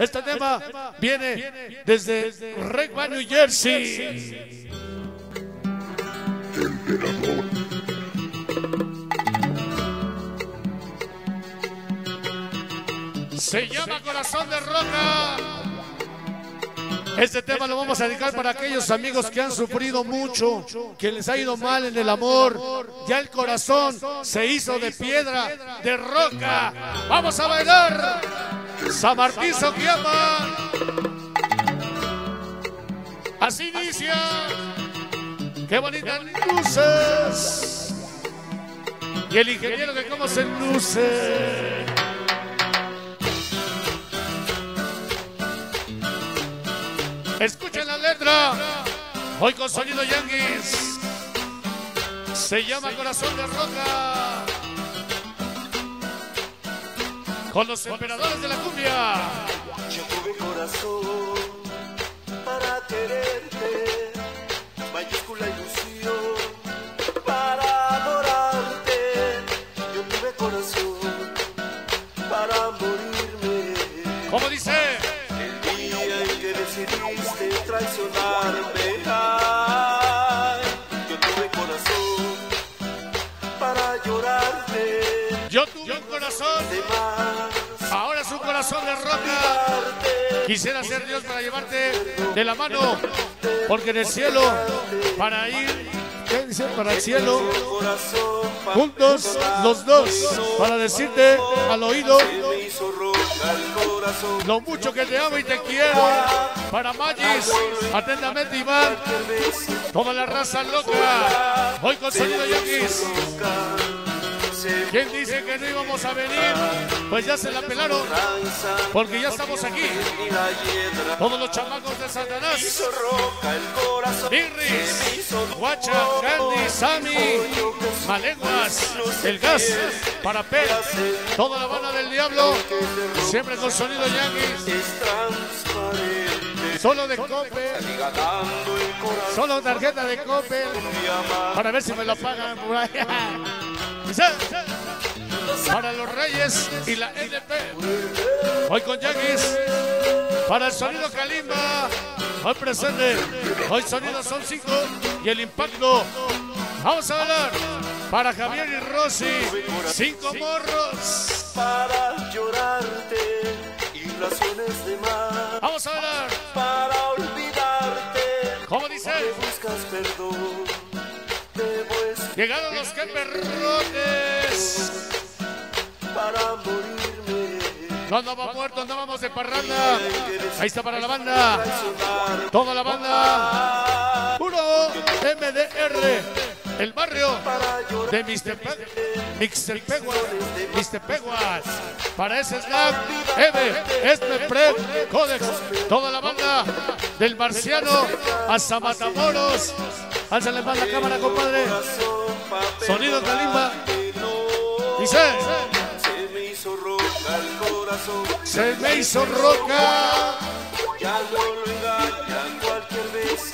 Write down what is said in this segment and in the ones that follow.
Este tema viene desde Redwood, New Jersey. Se llama Corazón de Roca. Este tema lo vamos a dedicar para aquellos amigos que han sufrido mucho, que les ha ido mal en el amor. Ya el corazón se hizo de piedra, de roca. Vamos a bailar. San Martín Soquiama. Así inicia. Qué bonitas luces. Y el ingeniero que cómo se luce. Escuchen la letra. Hoy con sonido Yanguis. Se llama Corazón de Roca. Con los emperadores de la cumbia. Yo tuve corazón para quererte, mayúscula ilusión para adorarte. Yo tuve corazón para morirme. ¿Cómo dice? Traicionarme, ay, yo tuve corazón para llorarte. Yo tuve un corazón. Ahora es un corazón de roca. Quisiera ser Dios para llevarte de la mano. Porque en el cielo, para ir, ¿qué dice? Para el cielo, juntos los dos, para decirte al oído lo mucho que te amo y te quiero. Para Magis, atentamente Iván, toda la raza loca. Hoy con sonido. ¿Quién dice que no íbamos a venir? Pues ya se la pelaron, porque ya estamos aquí. La Todos los chamacos de Satanás. Birris, Guacha, Candy, Sammy, Malenguas, El Gas, Parapet, toda la banda del diablo, siempre con sonido transparente. solo de corazón solo tarjeta de amar. para ver si me lo pagan por ahí. Para los Reyes y la LP, hoy con Yankees, para el sonido Kalimba, hoy presente, hoy sonido son cinco y el impacto. Vamos a hablar para Javier y Rosy, cinco morros. Para llorarte y razones de más. Vamos a hablar, Para olvidarte. ¿cómo dice? Buscas perdón. Llegaron los que perrones. para morirme. No andábamos muertos, andábamos de parranda. Ahí está para la banda. Toda la banda. Puro MDR. El barrio de Mixtepeguas. Mixtepeguas. Para ese snap, Eve, Esme, Pre, Codex. Toda la banda del Marciano hasta Matamoros. Álzale más la cámara, compadre. Sonido Kalimba. Dice, Se me hizo roca el corazón. se me hizo roca. Ya no lo engañan cualquier vez,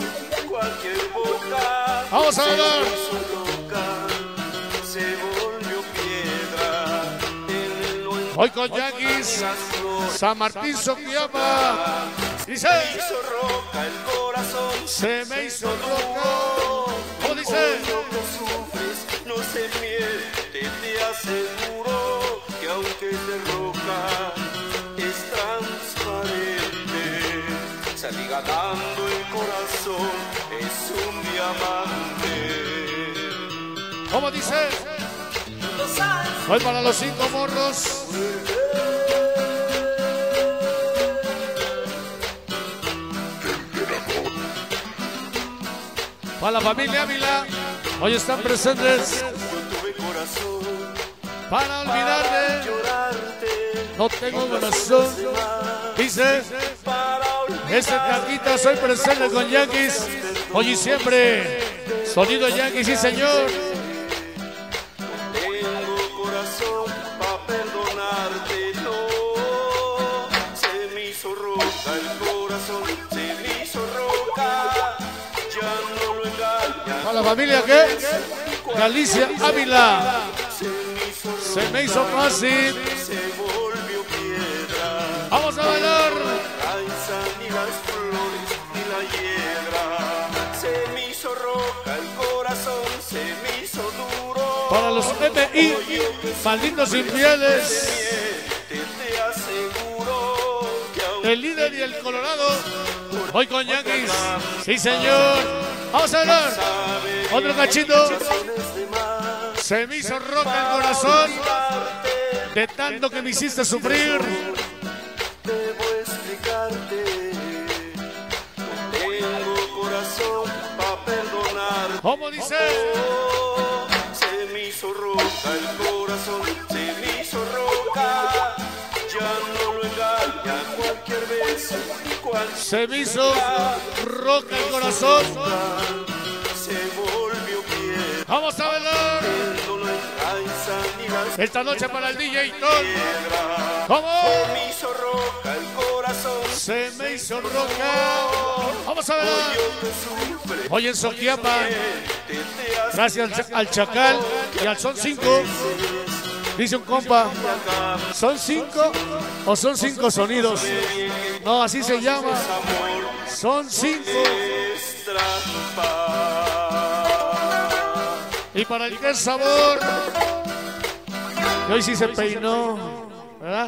cualquier boca. Vamos a hablar. Se se volvió piedra. Hoy con Yankees, San Martín Soquiama. Dice, hizo roca el corazón. se me hizo roca. Ganando el corazón, es un diamante. ¿Cómo dice? Hoy para los cinco morros. Para la familia Ávila, hoy están presentes para olvidarme. No tengo corazón. Dice, ese carguita soy presente con Yankees. Hoy y siempre. Sonido Yankees, sí señor. Tengo corazón para perdonarte, no. Se me hizo roca el corazón, se me hizo roca. Ya no lo engañan. Para la familia qué? Galicia Ávila. Se me hizo Vamos a bailar. Danzan las flores y la hiedra. Se me hizo roca el corazón, se me hizo duro. Para los MI, malditos infieles. El líder y el colorado. Voy con Yankees. Sí, señor. Vamos a bailar. Otro cachito. Se me hizo roca el corazón de tanto que me hiciste sufrir debo explicarte. Tengo corazón para perdonar. Como dice. Se me hizo roca el corazón, se me hizo roca. Ya no lo engaña cualquier beso, cualquier Se me hizo roca el corazón. se volvió piedra. Vamos a bailar. Esta noche para el DJ Ton. ¿Cómo? Se me hizo roca el corazón. Se me hizo roca. Vamos a sufre, Hoy en Soquiapa. Gracias al Chacal y al Son 5. Dice un compa, ¿son cinco o son cinco sonidos? No, así se llama. Son cinco. Y para el que es sabor. Y hoy sí se peinó. ¿Verdad?